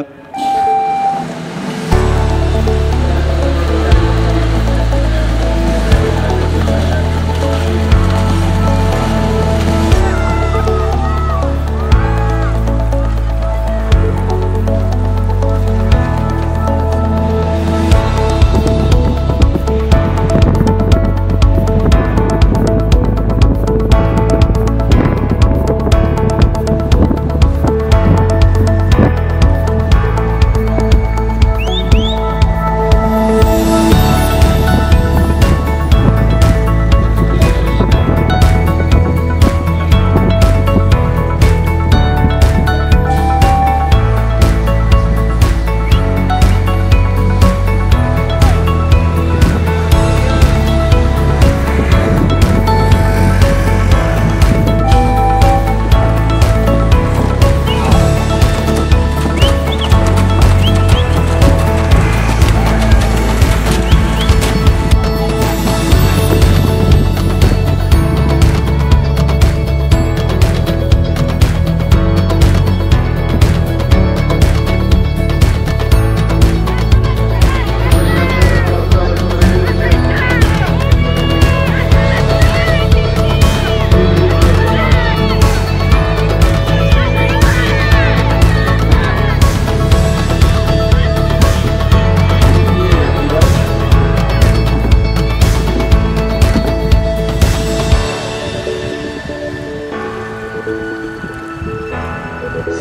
it.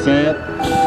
set.